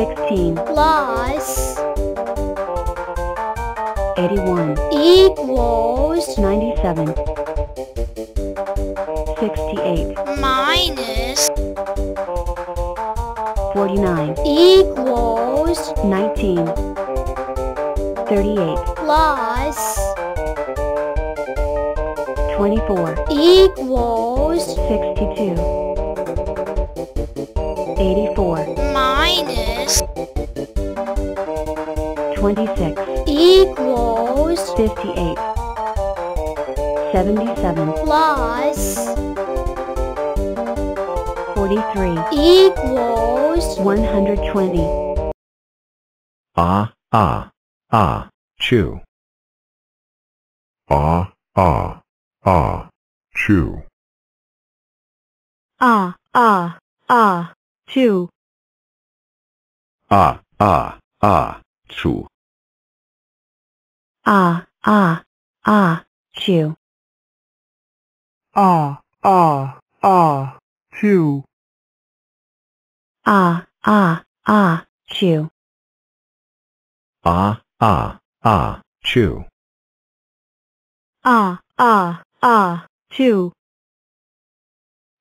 16, plus 81, equals 97, 68, minus 49, equals 19, 38, plus 24, equals 62, 84, minus 26, equals 58, 77, plus 43, equals 120, Ah, ah, ah, chew. Ah, ah, ah, chew. ah, ah, ah, 2, Ah, ah, ah, chew. ah, ah, ah, 2, Ah, ah, ah, chew. ah, ah, ah, 2, Ah, ah, ah, chew. ah, ah, ah, 2,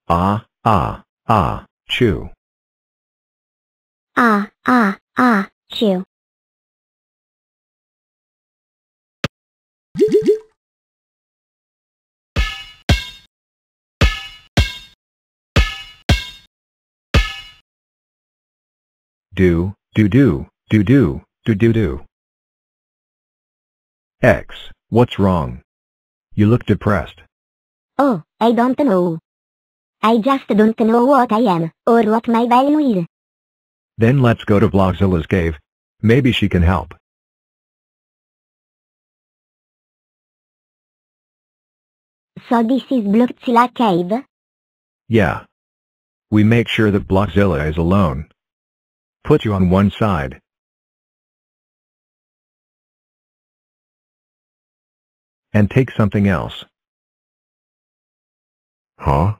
Ah, ah, ah, chew. Ah ah ah chew Do, do do, do do, do do do. X, what's wrong? You look depressed. Oh, I don't know. I just don't know what I am, or what my value is. Then let's go to Blockzilla's cave. Maybe she can help. So this is Blockzilla Cave? Yeah. We make sure that Blockzilla is alone. Put you on one side. And take something else. Huh?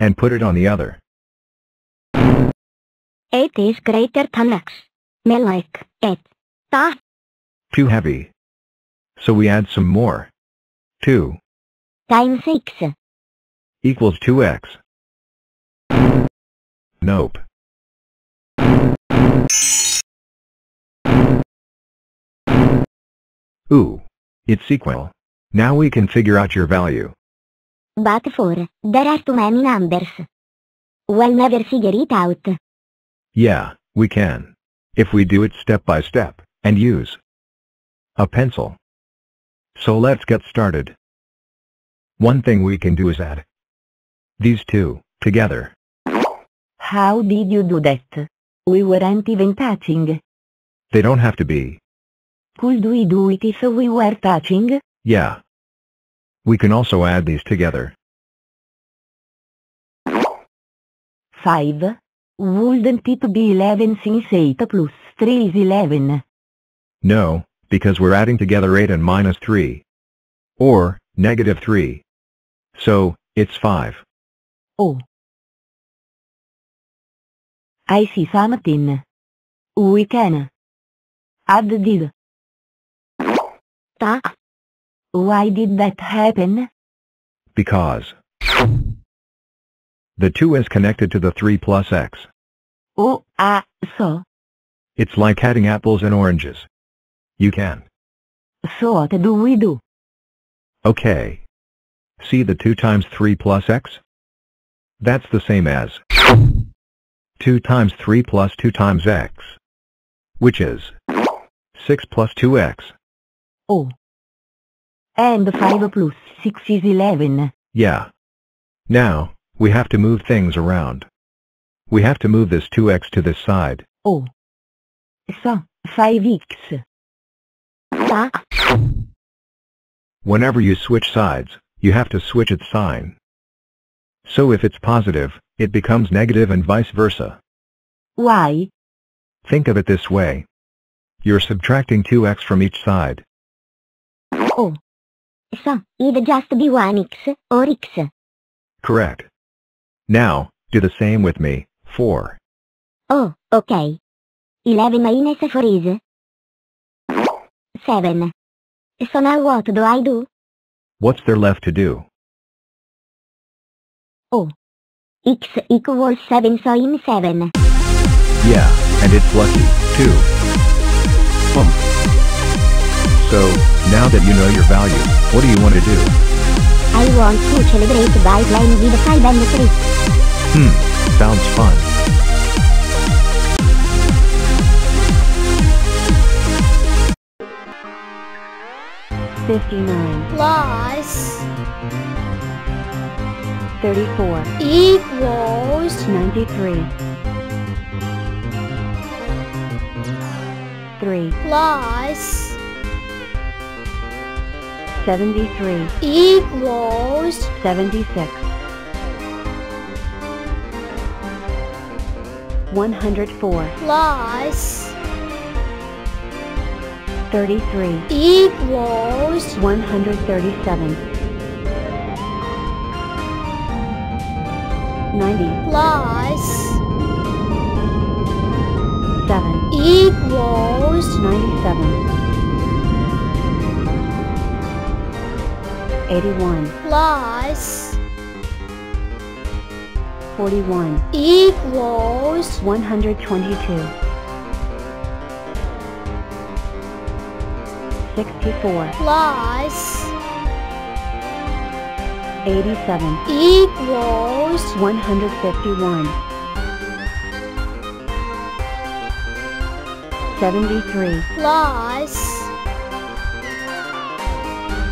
And put it on the other. It is greater than X. Me like it. Ta. Too heavy. So we add some more. 2 Times X. equals 2x. Nope. Ooh. It's equal. Now we can figure out your value. But for, there are too many numbers. We'll never figure it out. Yeah, we can. If we do it step by step, and use a pencil. So let's get started. One thing we can do is add these two together. How did you do that? We weren't even touching. They don't have to be. Could we do it if we were touching? Yeah. We can also add these together. 5. Wouldn't it be 11 since 8 plus 3 is 11? No, because we're adding together 8 and minus 3. Or, negative 3. So, it's 5. Oh. I see something. We can add this. Ta. Why did that happen? Because the 2 is connected to the 3 plus x. Oh, ah, so, It's like adding apples and oranges. You can. so what do we do? Okay. See the 2 times 3 plus x? That's the same as 2 times 3 plus 2 times x. Which is 6 plus 2x. Oh. And 5 plus 6 is 11. Yeah. Now, we have to move things around. We have to move this 2x to this side. Oh. So, 5x. Ta. Whenever you switch sides, you have to switch its sign. So if it's positive, it becomes negative and vice versa. Why? Think of it this way. You're subtracting 2x from each side. Oh. So, it just be 1x or x. Correct. Now, do the same with me. 4. Oh, okay. 11 minus 4 is 7. So now what do I do? What's there left to do? Oh. X equals 7 so in 7. Yeah, and it's lucky, too. Um. So, now that you know your value, what do you want to do? I want to celebrate by playing with 5 and 3. Hmm, sounds fun. Fifty-nine. plus Thirty-four. equals Ninety-three. Three. plus Seventy-three. equals Seventy-six. One hundred four. plus Thirty-three. equals One hundred thirty-seven. Ninety. plus Seven. equals Ninety-seven. Eighty-one. plus Forty-one. equals One hundred twenty-two. Sixty-four. plus Eighty-seven. equals One hundred fifty-one. Seventy-three. plus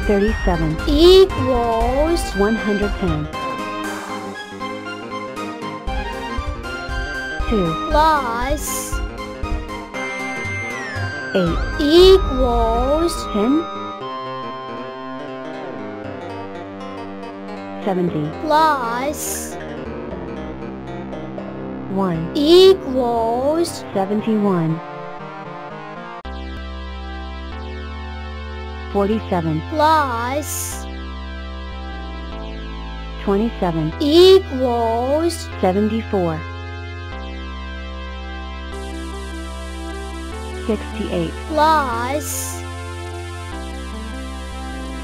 Thirty-seven. equals One hundred ten. Two. plus Eight. equals Ten. Seventy. plus One. equals Seventy-one. Forty-seven. plus Twenty-seven. equals Seventy-four. Sixty-eight. plus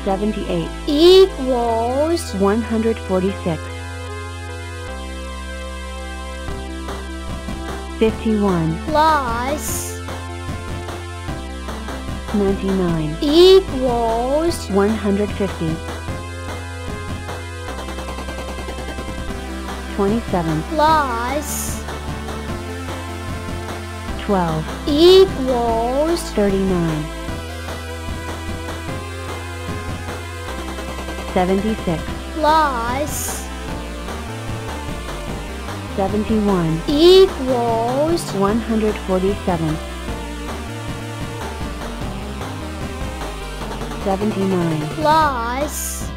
Seventy-eight. equals One hundred forty-six. Fifty-one. plus Ninety-nine. equals One hundred fifty. Twenty-seven. plus Twelve. equals Thirty-nine. Seventy-six. plus Seventy-one. equals One hundred forty-seven. Seventy-nine. plus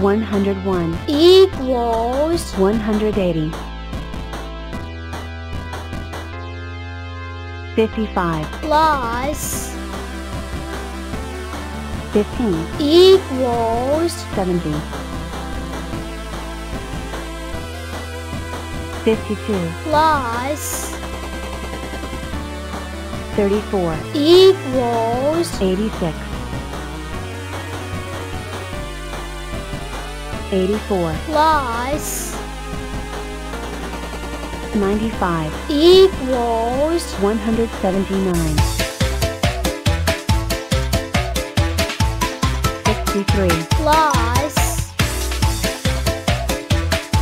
One hundred one. equals One hundred eighty. Fifty-five. plus Fifteen. equals Seventy. Fifty-two. plus 34 equals 86. 84 plus 95 equals 179. 63 plus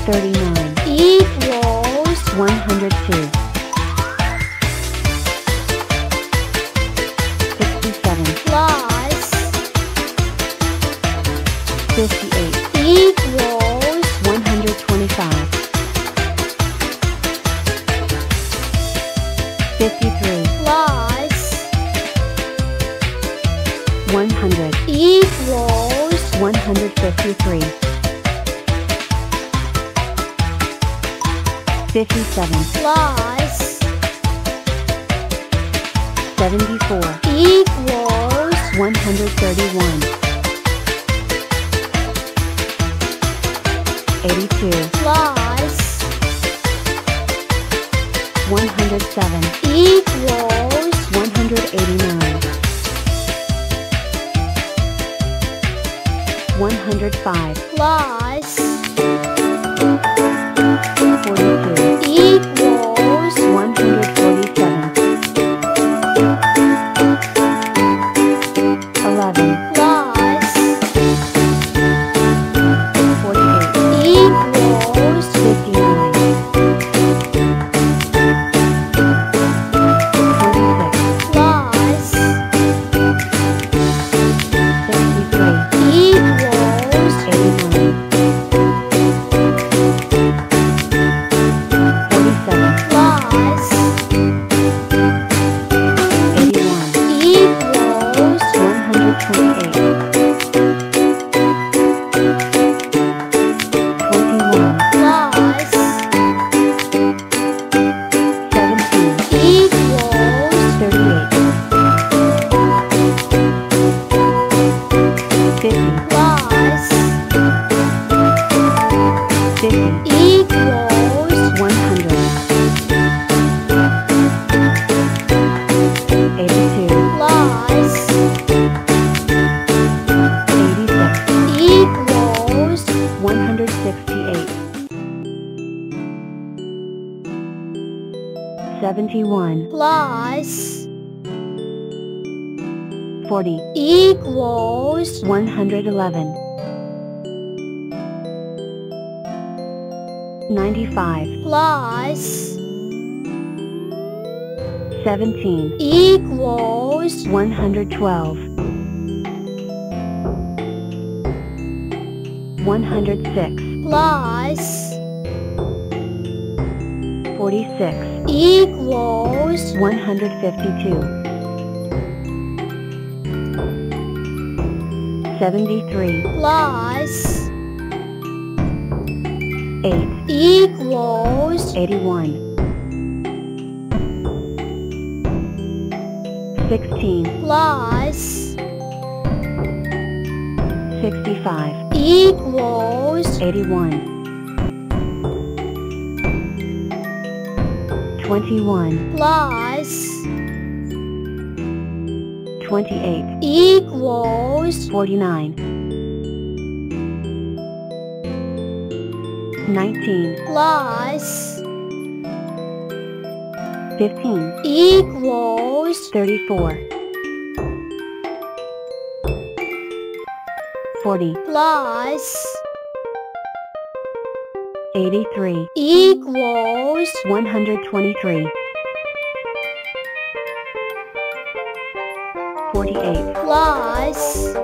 39 equals 102. 58 equals 125. 53 plus 100 equals 153. 57 plus 74 equals 131. Hundred thirty-one. Eighty-two. plus 107, equals 189, 105, plus 71, plus 40, equals 111, 95, plus 17, equals 112, 106, plus 46, equals 152, 73, plus 8, equals 81, 16, plus 65, equals 81, 21, plus 28, equals 49, 19, plus 15, equals 34, 40, plus 83, equals 123, 48, plus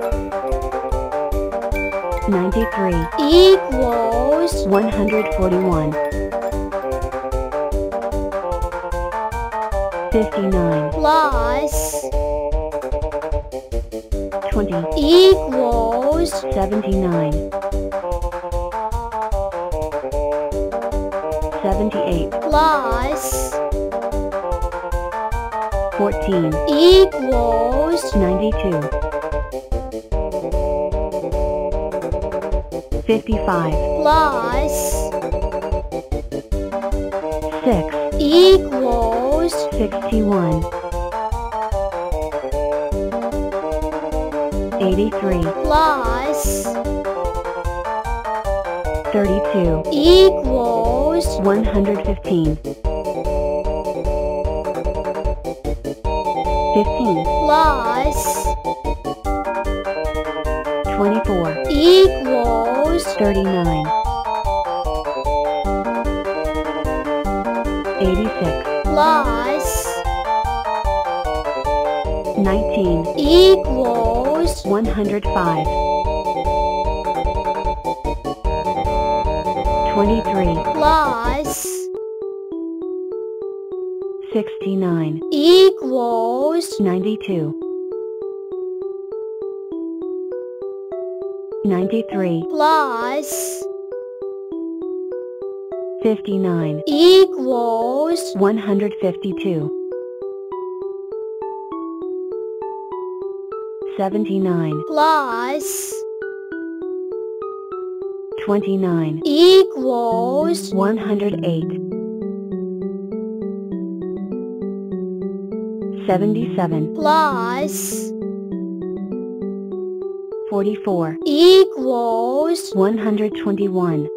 93, equals 141, 59, plus 20, equals 79, 78, plus 14, equals 92, 55, plus 6, equals 61, 83, plus 32, equals 115, 15, plus 24, equals 39, 86, plus 19, equals 105, 23, plus 69, equals 92, 93, plus 59, equals 152, 79, plus 29 equals 108. 77 plus 44 equals 121.